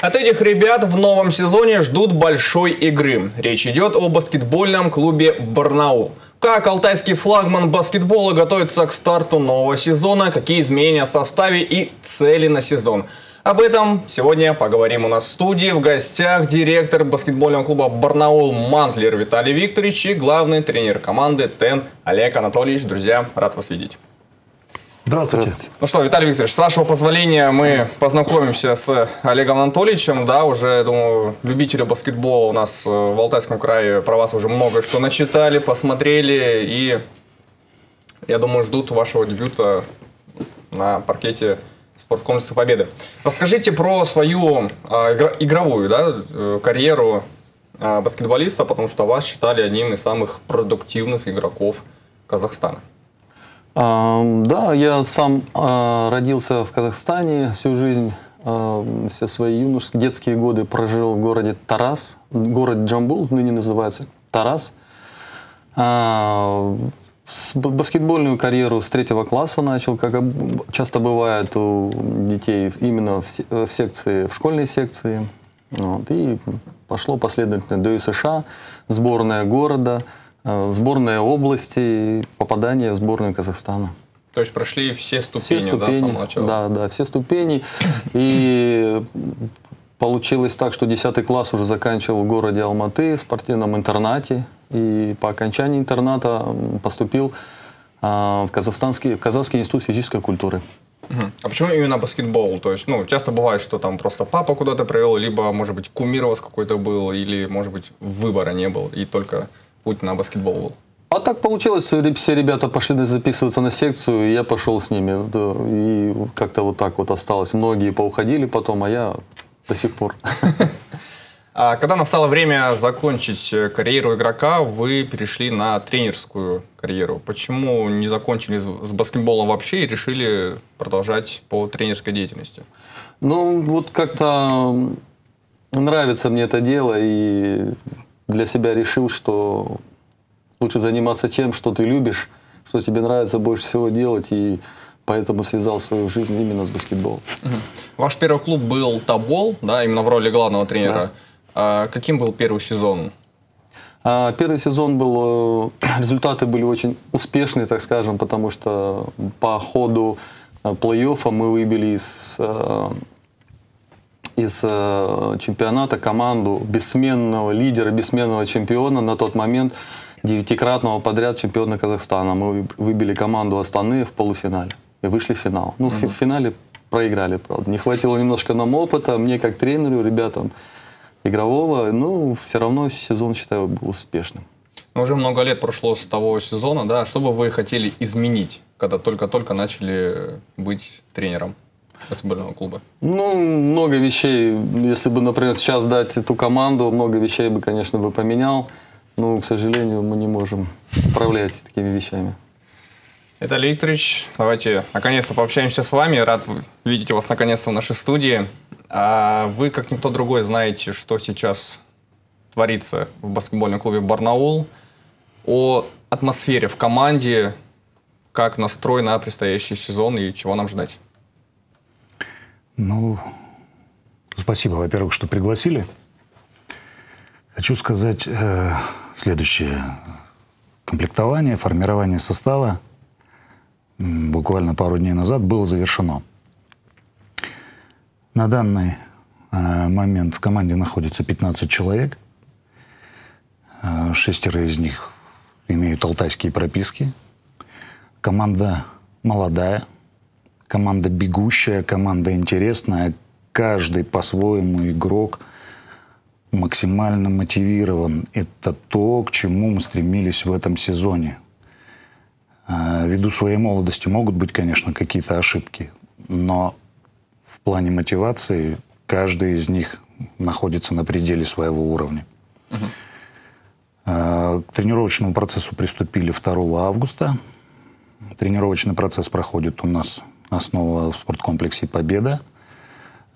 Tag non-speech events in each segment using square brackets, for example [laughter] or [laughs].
От этих ребят в новом сезоне ждут большой игры. Речь идет о баскетбольном клубе «Барнаул». Как алтайский флагман баскетбола готовится к старту нового сезона, какие изменения в составе и цели на сезон. Об этом сегодня поговорим у нас в студии. В гостях директор баскетбольного клуба «Барнаул» Мантлер Виталий Викторович и главный тренер команды ТЕН Олег Анатольевич. Друзья, рад вас видеть. Здравствуйте. Здравствуйте. Ну что, Виталий Викторович, с вашего позволения мы познакомимся с Олегом Анатольевичем. Да, уже, я думаю, любители баскетбола у нас э, в Алтайском крае про вас уже много что начитали, посмотрели. И, я думаю, ждут вашего дебюта на паркете спорткомплекса Победы. Расскажите про свою а, игровую да, э, карьеру а, баскетболиста, потому что вас считали одним из самых продуктивных игроков Казахстана. Да, я сам а, родился в Казахстане всю жизнь. А, все свои юношеские, детские годы прожил в городе Тарас, город Джамбул, ныне называется Тарас. А, баскетбольную карьеру с третьего класса начал, как часто бывает у детей, именно в секции, в школьной секции. Вот, и пошло последовательно до США, сборная города – сборная области, попадание в сборную Казахстана. То есть прошли все ступени, все ступени да, с самого начала? Да, да, все ступени. И получилось так, что 10 класс уже заканчивал в городе Алматы в спортивном интернате. И по окончании интерната поступил а, в Казахстанский, Казахский институт физической культуры. А почему именно баскетбол? То есть, ну, часто бывает, что там просто папа куда-то привел, либо, может быть, кумир у вас какой-то был, или, может быть, выбора не было, и только путь на баскетбол был? А так получилось, все ребята пошли записываться на секцию, и я пошел с ними. И как-то вот так вот осталось. Многие поуходили потом, а я до сих пор. [laughs] А когда настало время закончить э, карьеру игрока, вы перешли на тренерскую карьеру. Почему не закончили с баскетболом вообще и решили продолжать по тренерской деятельности? Ну, вот как-то нравится мне это дело, и для себя решил, что лучше заниматься тем, что ты любишь, что тебе нравится больше всего делать, и поэтому связал свою жизнь именно с баскетболом. Угу. Ваш первый клуб был Табол, да, именно в роли главного тренера. Да. А каким был первый сезон? А, первый сезон был, э, [clears throat] результаты были очень успешные, так скажем, потому что по ходу э, плей-оффа мы выбили из э, из э, чемпионата команду бессменного лидера, бессменного чемпиона на тот момент, девятикратного подряд чемпиона Казахстана. Мы выбили команду Астаны в полуфинале и вышли в финал. Ну, угу. в финале проиграли, правда. Не хватило немножко нам опыта, мне как тренеру, ребятам игрового, ну, все равно сезон, считаю, был успешным. Но уже много лет прошло с того сезона, да, что бы вы хотели изменить, когда только-только начали быть тренером? Баскетбольного клуба? Ну, много вещей. Если бы, например, сейчас дать эту команду, много вещей бы, конечно, бы поменял. Но, к сожалению, мы не можем управлять такими вещами. Виталий Викторович, давайте наконец-то пообщаемся с вами. Рад видеть вас наконец-то в нашей студии. А вы, как никто другой, знаете, что сейчас творится в баскетбольном клубе «Барнаул», о атмосфере в команде, как настрой на предстоящий сезон и чего нам ждать. Ну, спасибо, во-первых, что пригласили. Хочу сказать э, следующее. Комплектование, формирование состава буквально пару дней назад было завершено. На данный э, момент в команде находится 15 человек. Э, шестеро из них имеют алтайские прописки. Команда молодая, команда бегущая, команда интересная. Каждый по-своему игрок максимально мотивирован. Это то, к чему мы стремились в этом сезоне. А, ввиду своей молодости могут быть, конечно, какие-то ошибки, но в плане мотивации каждый из них находится на пределе своего уровня. Угу. К тренировочному процессу приступили 2 августа. Тренировочный процесс проходит у нас основа в спорткомплексе «Победа».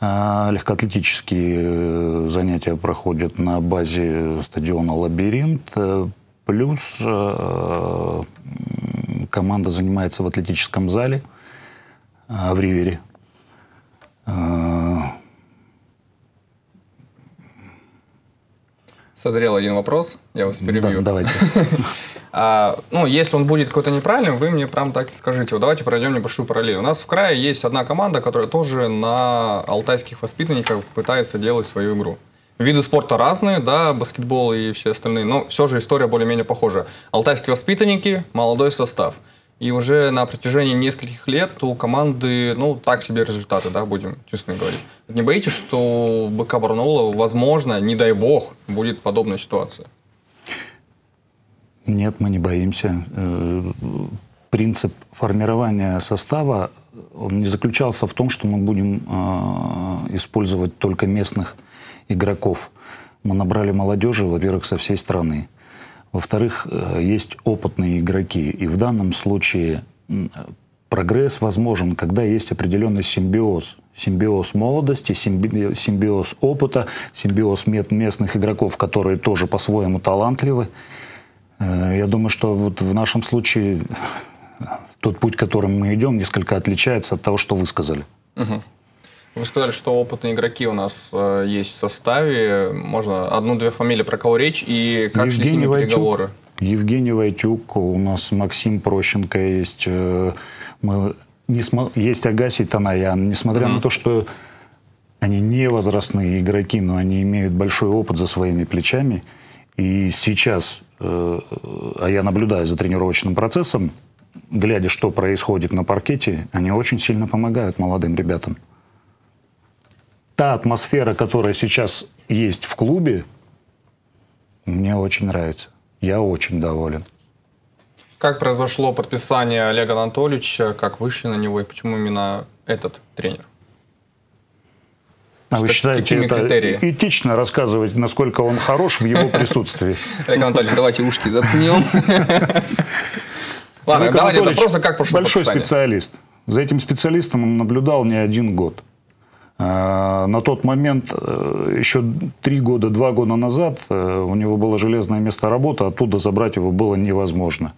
А, легкоатлетические э, занятия проходят на базе стадиона «Лабиринт». Э, плюс э, команда занимается в атлетическом зале в «Ривере». Созрел один вопрос, я вас перебью. Да, давайте. [laughs] А, ну, если он будет какой-то неправильным, вы мне прям так и скажите. Вот давайте пройдем небольшую параллель. У нас в крае есть одна команда, которая тоже на алтайских воспитанников пытается делать свою игру. Виды спорта разные, да, баскетбол и все остальные, но все же история более-менее похожа. Алтайские воспитанники, молодой состав. И уже на протяжении нескольких лет у команды, ну, так себе результаты, да, будем честно говорить. Не боитесь, что БК Барнаула, возможно, не дай бог, будет подобная ситуация? Нет, мы не боимся. Э, принцип формирования состава, он не заключался в том, что мы будем э, использовать только местных игроков. Мы набрали молодежи, во-первых, со всей страны. Во-вторых, э, есть опытные игроки. И в данном случае прогресс возможен, когда есть определенный симбиоз. Симбиоз молодости, симбиоз опыта, симбиоз местных игроков, которые тоже по-своему талантливы. Э, я думаю, что вот в нашем случае тот путь, которым мы идем, несколько отличается от того, что вы сказали. Угу. Вы сказали, что опытные игроки у нас э, есть в составе. Можно одну-две фамилии, про кого речь, и как Евгений шли с ними Войтюк, переговоры? Евгений Войтюк, у нас Максим Прощенко есть. Э, мы, не смо... Есть Агаси Танаян. Несмотря угу. на то, что они не возрастные игроки, но они имеют большой опыт за своими плечами. И сейчас Э, а я наблюдаю за тренировочным процессом, глядя, что происходит на паркете, они очень сильно помогают молодым ребятам. Та атмосфера, которая сейчас есть в клубе, мне очень нравится. Я очень доволен. Как произошло подписание Олега Анатольевича, как вышли на него и почему именно этот тренер? А вы считаете, Какими это критерии? этично рассказывать, насколько он хорош в его присутствии? [laughs] Олег Анатольевич, давайте ушки заткнем. [laughs] Ладно, давайте это просто как прошло Большой специалист. За этим специалистом он наблюдал не один год. А, на тот момент, э, еще три года, два года назад, э, у него было железное место работы, оттуда забрать его было невозможно.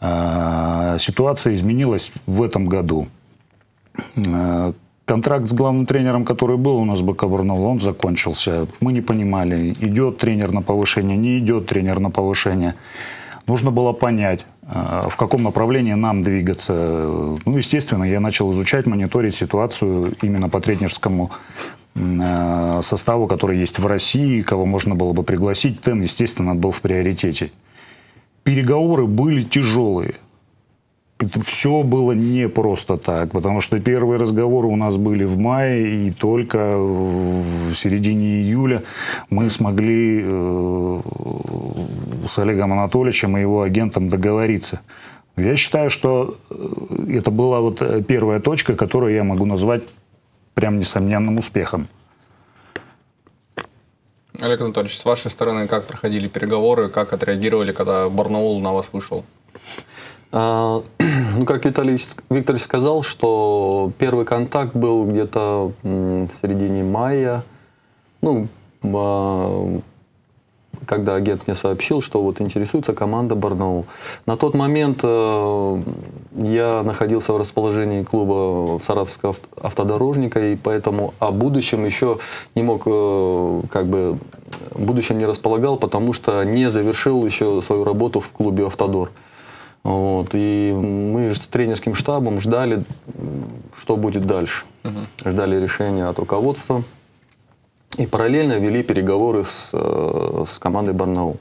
А, ситуация изменилась в этом году а, Контракт с главным тренером, который был у нас Барнаул, он закончился. Мы не понимали, идет тренер на повышение, не идет тренер на повышение. Нужно было понять, э, в каком направлении нам двигаться. Ну, естественно, я начал изучать, мониторить ситуацию именно по тренерскому э, составу, который есть в России, кого можно было бы пригласить. Тен, естественно, был в приоритете. Переговоры были тяжелые это все было не просто так, потому что первые разговоры у нас были в мае, и только в середине июля мы смогли э, с Олегом Анатольевичем и его агентом договориться. Я считаю, что э, это была вот первая точка, которую я могу назвать прям несомненным успехом. Олег Анатольевич, с вашей стороны, как проходили переговоры, как отреагировали, когда Барнаул на вас вышел? А, [clears throat] ну, как Виталий Викторович сказал, что первый контакт был где-то в середине мая. Ну, а, когда агент мне сообщил, что вот интересуется команда Барнаул. На тот момент э, я находился в расположении клуба Саратовского автодорожника, и поэтому о будущем еще не мог, э, как бы, будущем не располагал, потому что не завершил еще свою работу в клубе «Автодор». Вот, и мы с тренерским штабом ждали, что будет дальше. Угу. Ждали решения от руководства. И параллельно вели переговоры с, э, с командой Барнаул.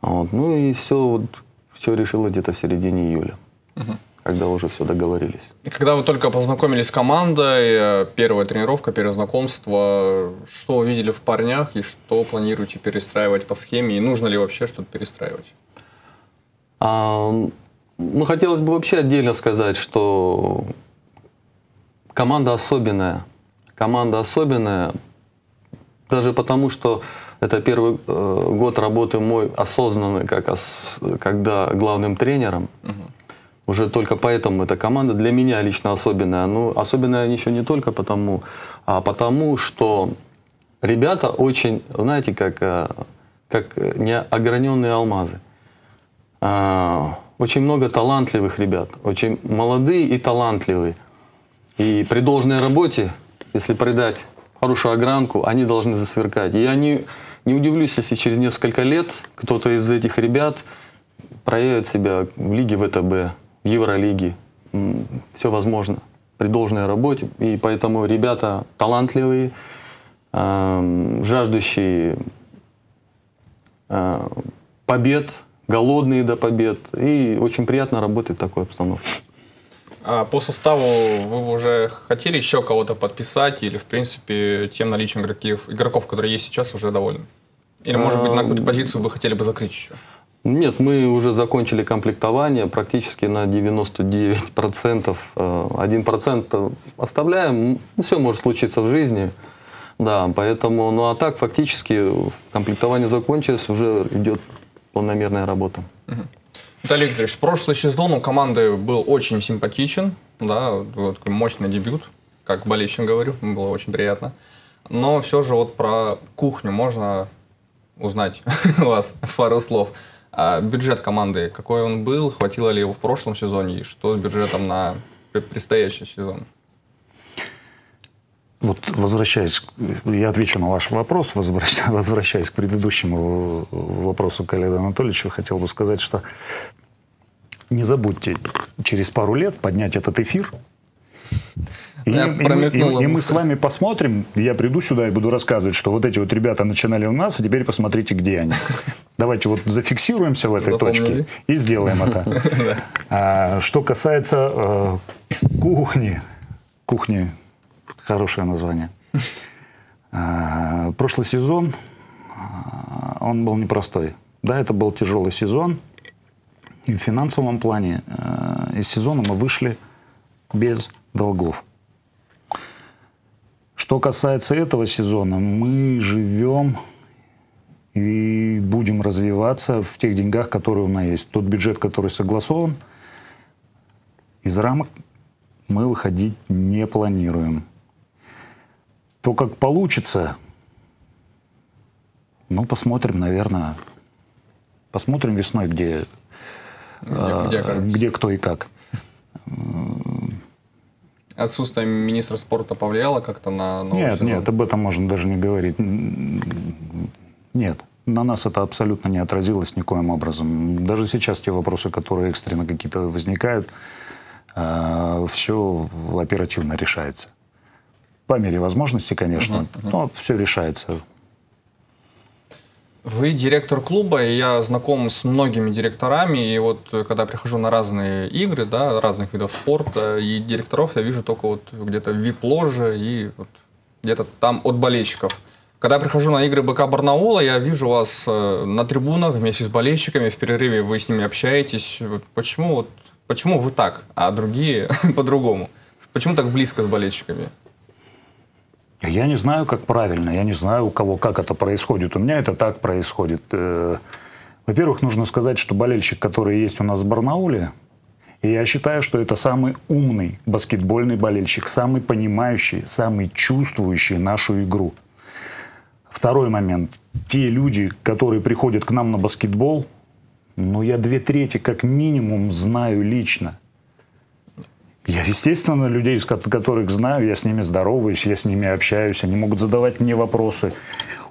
Вот, ну и все, вот, все решилось где-то в середине июля. Угу когда уже все договорились. И когда вы только познакомились с командой, э, первая тренировка, первое знакомство, что увидели в парнях и что планируете перестраивать по схеме, и нужно ли вообще что-то перестраивать? А, ну, хотелось бы вообще отдельно сказать, что команда особенная. Команда особенная, даже потому, что это первый э, год работы мой осознанный, как ос, когда главным тренером. Угу. Уже только поэтому эта команда для меня лично особенная. Ну, особенная еще не только потому, а потому, что ребята очень, знаете, как, э, как неограненные алмазы. А, очень много талантливых ребят, очень молодые и талантливые. И при должной работе, если придать хорошую огранку, они должны засверкать. И они Не удивлюсь, если через несколько лет кто-то из этих ребят проявит себя в лиге ВТБ, в Евролиге. Все возможно при должной работе. И поэтому ребята талантливые, жаждущие э, побед, голодные до побед. И очень приятно работать в такой обстановке. А по составу вы уже хотели еще кого-то подписать или, в принципе, тем наличием игроков, игроков, которые есть сейчас, уже довольны? Или, может быть, на какую-то а, позицию вы хотели бы закрыть еще? Нет, мы уже закончили комплектование практически на 99%. 1% э, оставляем. Все может случиться в жизни. Да, поэтому, ну а так фактически комплектование закончилось, уже идет полномерная работа. Виталий Викторович, прошлый сезон у команды был очень симпатичен, да, вот такой мощный дебют, как болельщик говорю, было очень приятно. Но все же вот про кухню можно узнать [laughs] у вас пару слов. А бюджет команды, какой он был, хватило ли его в прошлом сезоне и что с бюджетом на предстоящий сезон? Вот возвращаясь, я отвечу на ваш вопрос, [laughs] возвращаясь к предыдущему вопросу коллеги Анатольевича, хотел бы сказать, что не забудьте через пару лет поднять этот эфир. И, и, и, и мы с вами посмотрим, я приду сюда и буду рассказывать, что вот эти вот ребята начинали у нас, а теперь посмотрите, где они. [laughs] Давайте вот зафиксируемся в этой точке и сделаем это. [laughs] А, что касается э, кухни, кухни, хорошее название. [laughs] А, прошлый сезон, а, он был непростой. Да, это был тяжелый сезон. И в финансовом плане э, из сезона мы вышли без долгов. Что касается этого сезона, мы живем и будем развиваться в тех деньгах, которые у нас есть. Тот бюджет, который согласован, из рамок мы выходить не планируем. То, как получится, ну, посмотрим, наверное, посмотрим весной, где, где, где, э, где кто и как. Отсутствие министра спорта повлияло как-то на новый Нет, сезон? нет, об этом можно даже не говорить. Нет, на нас это абсолютно не отразилось никоим образом. Даже сейчас те вопросы, которые экстренно какие-то возникают, э, все оперативно решается. По мере возможности, конечно, uh-huh. но все решается. Вы директор клуба, и я знаком с многими директорами, и вот э, когда прихожу на разные игры, да, разных видов спорта, и директоров я вижу только вот где-то в вип-ложе и вот где-то там от болельщиков. Когда я прихожу на игры БК Барнаула, я вижу вас э, на трибунах вместе с болельщиками, в перерыве вы с ними общаетесь. Почему, вот, почему вы так, а другие [laughs] по-другому? Почему так близко с болельщиками? Я не знаю, как правильно, я не знаю, у кого как это происходит. У меня это так происходит. Э, во-первых, нужно сказать, что болельщик, который есть у нас в Барнауле, и я считаю, что это самый умный баскетбольный болельщик, самый понимающий, самый чувствующий нашу игру. Второй момент. Те люди, которые приходят к нам на баскетбол, ну, я две трети как минимум знаю лично. Я, естественно, людей, которых знаю, я с ними здороваюсь, я с ними общаюсь, они могут задавать мне вопросы.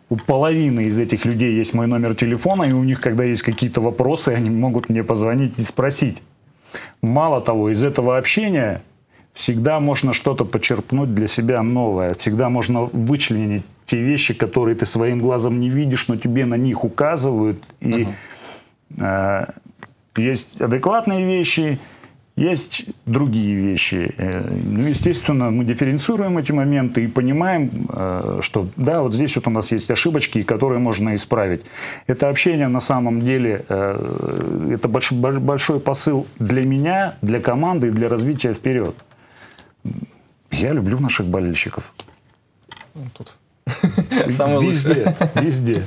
У половины из этих людей есть мой номер телефона, и у них, когда есть какие-то вопросы, они могут мне позвонить и спросить. Мало того, из этого общения всегда можно что-то почерпнуть для себя новое. Всегда можно вычленить те вещи, которые ты своим глазом не видишь, но тебе на них указывают. И uh-huh. э, есть адекватные вещи, есть другие вещи. Э, ну, естественно, мы дифференцируем эти моменты и понимаем, э, что да, вот здесь вот у нас есть ошибочки, которые можно исправить. Это общение на самом деле, э, это большой, посыл для меня, для команды и для развития вперед. Я люблю наших болельщиков. Ну, тут [laughs] Самый везде, везде.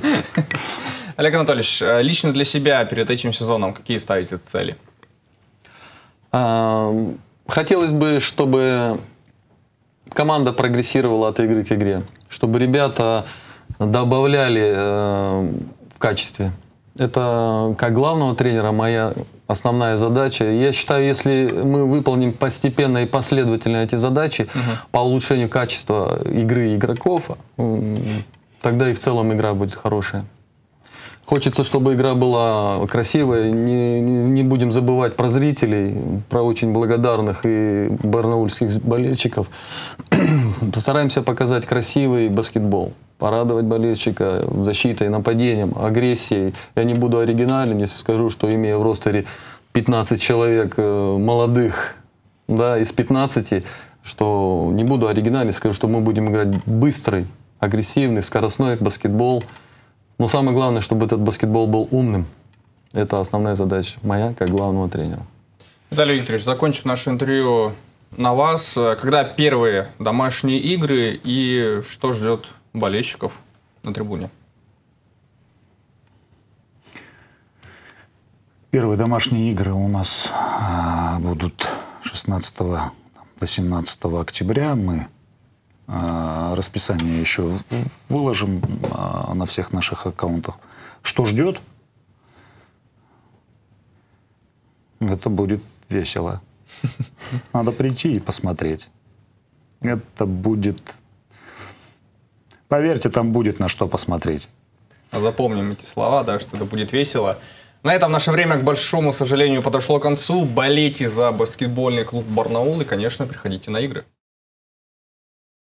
Олег Анатольевич, лично для себя перед этим сезоном какие ставите цели? Хотелось бы, чтобы команда прогрессировала от игры к игре, чтобы ребята добавляли э, в качестве. Это как главного тренера моя основная задача. Я считаю, если мы выполним постепенно и последовательно эти задачи угу. по улучшению качества игры игроков, Тогда и в целом игра будет хорошая. Хочется, чтобы игра была красивая. Не, не, будем забывать про зрителей, про очень благодарных и барнаульских болельщиков. [clears throat] Постараемся показать красивый баскетбол. Порадовать болельщика защитой, нападением, агрессией. Я не буду оригинален, если скажу, что имея в ростере 15 человек э, молодых, да, из 15, что не буду оригинален, скажу, что мы будем играть быстрый, агрессивный, скоростной баскетбол – но самое главное, чтобы этот баскетбол был умным. Это основная задача моя, как главного тренера. Виталий Викторович, закончим наше интервью на вас. Когда первые домашние игры и что ждет болельщиков на трибуне? Первые домашние игры у нас а, будут 16-18 октября. Мы расписание еще выложим а, на всех наших аккаунтах. Что ждет? Это будет весело. Надо прийти и посмотреть. Это будет... Поверьте, там будет на что посмотреть. Запомним эти слова, да, что это будет весело. На этом наше время, к большому сожалению, подошло к концу. Болейте за баскетбольный клуб Барнаул и, конечно, приходите на игры.